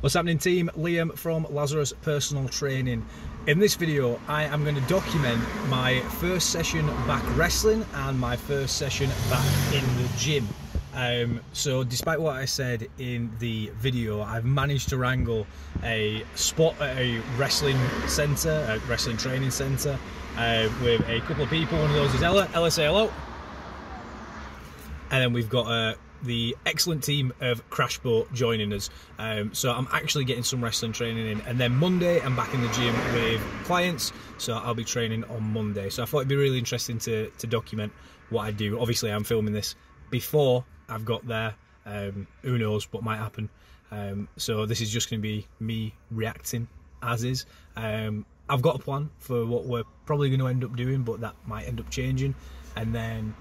What's happening team? Liam from Lazarus Personal Training. In this video I am going to document my first session back wrestling and my first session back in the gym. Um, so despite what I said in the video I've managed to wrangle a spot at a wrestling centre, a wrestling training centre uh, with a couple of people. One of those is Ella. Ella say hello. And then we've got uh, the excellent team of Crashboat joining us. Um, so I'm actually getting some wrestling training in. And then Monday, I'm back in the gym with clients. So I'll be training on Monday. So I thought it'd be really interesting to, to document what I do. Obviously, I'm filming this before I've got there. Um, who knows what might happen. Um, so this is just going to be me reacting as is. Um, I've got a plan for what we're probably going to end up doing, but that might end up changing. And then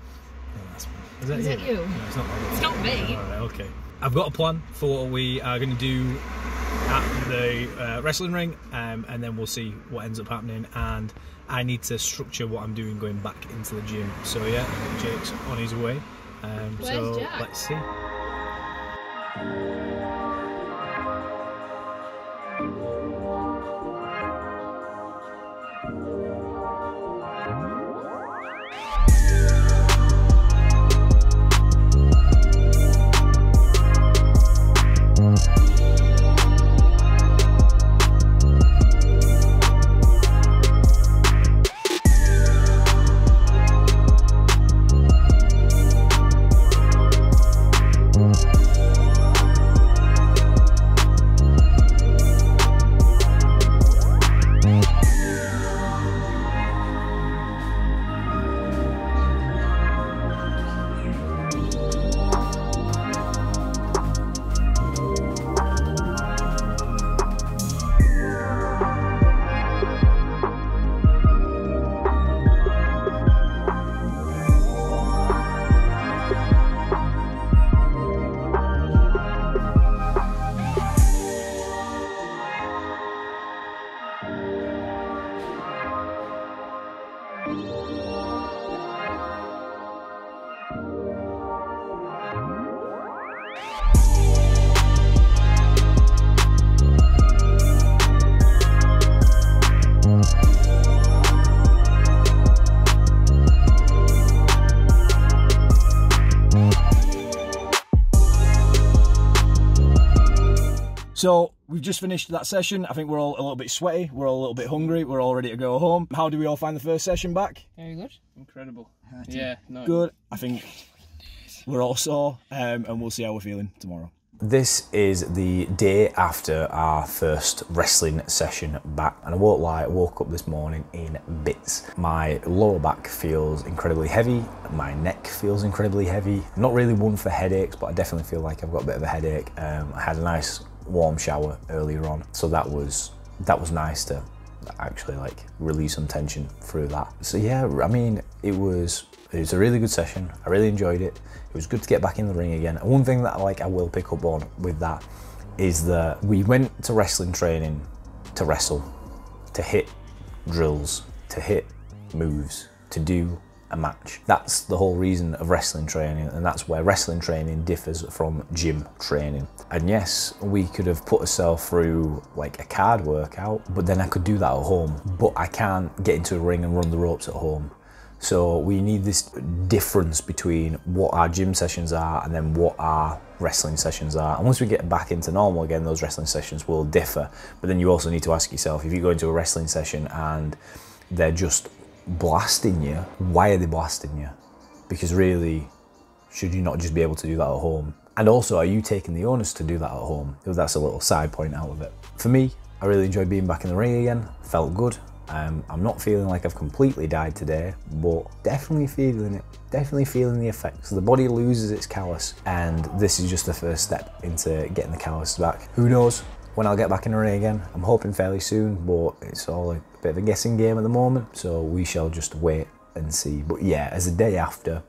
is that is you? It you? No, it's not. It's not me. okay. I've got a plan for what we are going to do at the uh, wrestling ring, um, and then we'll see what ends up happening. And I need to structure what I'm doing going back into the gym. So yeah, Jake's on his way. Um, so Jack? let's see. So we've just finished that session. I think we're all a little bit sweaty. We're all a little bit hungry. We're all ready to go home. How do we all find the first session back? Very good. Incredible. Yeah, no. Good. I think we're all sore um, and we'll see how we're feeling tomorrow. This is the day after our first wrestling session back, and I won't lie, I woke up this morning in bits. My lower back feels incredibly heavy, my neck feels incredibly heavy. Not really one for headaches, but I definitely feel like I've got a bit of a headache. Um, I had a nice warm shower earlier on. So that was that was nice to actually like release some tension through that. So yeah, I mean, it was it was a really good session. I really enjoyed it. It was good to get back in the ring again. And one thing that like I will pick up on with that is that we went to wrestling training to wrestle, to hit drills, to hit moves, to do a match. That's the whole reason of wrestling training, and that's where wrestling training differs from gym training. And yes, we could have put ourselves through like a card workout, but then I could do that at home. But I can't get into a ring and run the ropes at home. So we need this difference between what our gym sessions are and then what our wrestling sessions are. And once we get back into normal again, those wrestling sessions will differ. But then you also need to ask yourself if you go into a wrestling session and they're just blasting you, why are they blasting you? Because really, should you not just be able to do that at home? And also, are you taking the onus to do that at home? That's a little side point out of it. For me, I really enjoyed being back in the ring again. Felt good. Um, I'm not feeling like I've completely died today, but definitely feeling it. Definitely feeling the effects. The body loses its callus, and this is just the first step into getting the callus back. Who knows when I'll get back in the ring again? I'm hoping fairly soon, but it's all a bit of a guessing game at the moment, so we shall just wait and see. But yeah, as a day after,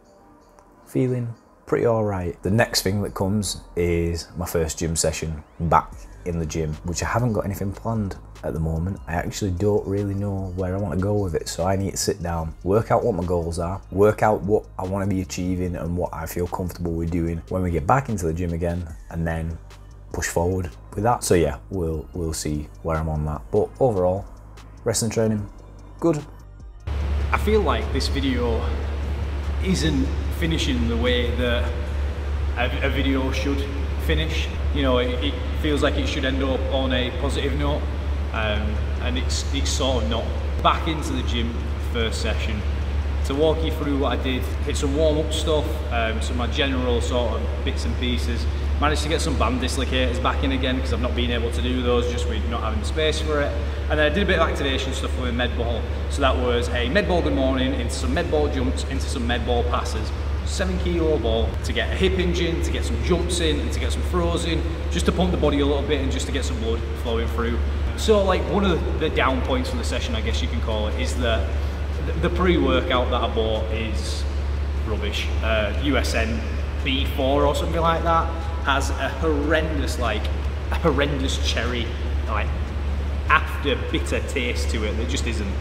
feeling pretty alright. The next thing that comes is my first gym session back in the gym, which I haven't got anything planned at the moment. I actually don't really know where I want to go with it, so I need to sit down, work out what my goals are, work out what I want to be achieving and what I feel comfortable with doing when we get back into the gym again, and then push forward with that. So yeah, we'll we'll see where I'm on that. But overall, wrestling training, good. I feel like this video isn't finishing the way that a, a video should finish. You know, it, it, feels like it should end up on a positive note, um, and it's it's sort of not. Back into the gym, first session. To walk you through what I did, hit some warm up stuff, um, some my general sort of bits and pieces. Managed to get some band dislocators back in again because I've not been able to do those just with not having the space for it. And then I did a bit of activation stuff with med ball. So that was a med ball good morning into some med ball jumps into some med ball passes seven kilo ball to get a hip hinge in, to get some jumps in, and to get some throws in, just to pump the body a little bit and just to get some blood flowing through. So like one of the down points for the session, I guess you can call it, is that the pre-workout that I bought is rubbish. Uh, USN B4 or something like that has a horrendous like a horrendous cherry like after bitter taste to it that just isn't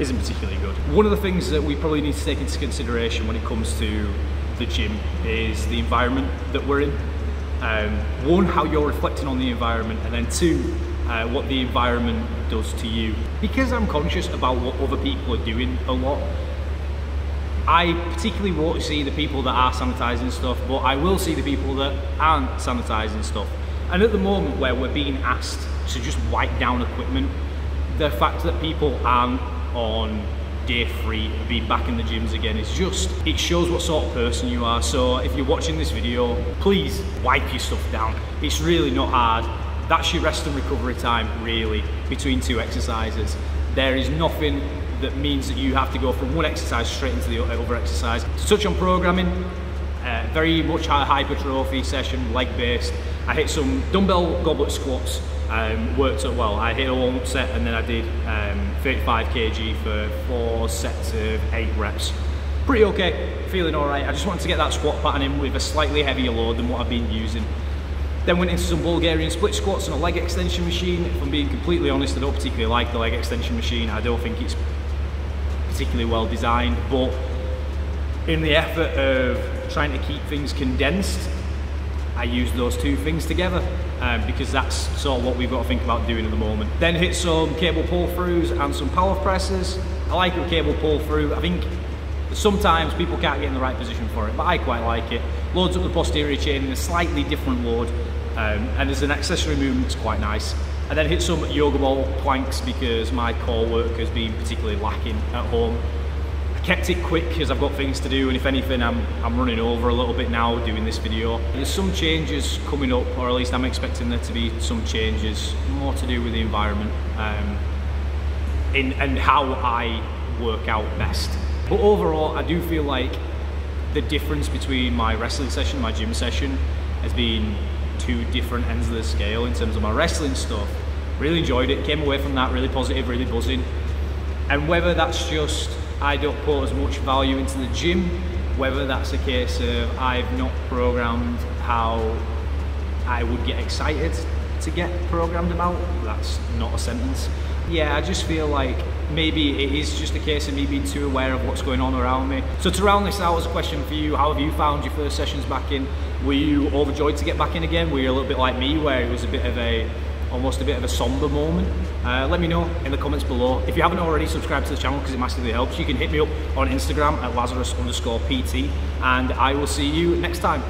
isn't particularly good. One of the things that we probably need to take into consideration when it comes to the gym is the environment that we're in. Um, one, how you're reflecting on the environment, and then two, uh, what the environment does to you. Because I'm conscious about what other people are doing a lot, I particularly won't see the people that are sanitising stuff, but I will see the people that aren't sanitising stuff. And at the moment where we're being asked to just wipe down equipment, the fact that people aren't on day three being back in the gyms again is just it shows what sort of person you are. So if you're watching this video please wipe your stuff down. It's really not hard. That's your rest and recovery time really between two exercises. There is nothing that means that you have to go from one exercise straight into the other exercise to touch on programming uh, very much hypertrophy session leg based i hit some dumbbell goblet squats um, worked out well. I hit a warm-up set and then I did um, 35 kg for four sets of eight reps. Pretty okay, feeling all right. I just wanted to get that squat pattern in with a slightly heavier load than what I've been using. Then went into some Bulgarian split squats and a leg extension machine. If I'm being completely honest, I don't particularly like the leg extension machine. I don't think it's particularly well designed, but in the effort of trying to keep things condensed, I use those two things together um, because that's sort of what we've got to think about doing at the moment. Then hit some cable pull throughs and some Pallof presses. I like a cable pull through. I think sometimes people can't get in the right position for it, but I quite like it. Loads up the posterior chain in a slightly different load, um, and as an accessory movement, it's quite nice. And then hit some yoga ball planks because my core work has been particularly lacking at home I kept it quick because I've got things to do and if anything I'm, I'm running over a little bit now doing this video. There's some changes coming up or at least I'm expecting there to be some changes more to do with the environment um, in, and how I work out best. But overall I do feel like the difference between my wrestling session my gym session has been two different ends of the scale in terms of my wrestling stuff. Really enjoyed it, came away from that really positive, really buzzing. And whether that's just I don't put as much value into the gym, whether that's a case of I've not programmed how I would get excited to get programmed about. That's not a sentence. Yeah, I just feel like maybe it is just a case of me being too aware of what's going on around me. So to round this out as a question for you, how have you found your first sessions back in? Were you overjoyed to get back in again? Were you a little bit like me where it was a bit of a almost a bit of a somber moment. Uh, let me know in the comments below. If you haven't already subscribed to the channel because it massively helps, you can hit me up on Instagram at Lazarus underscore PT and I will see you next time.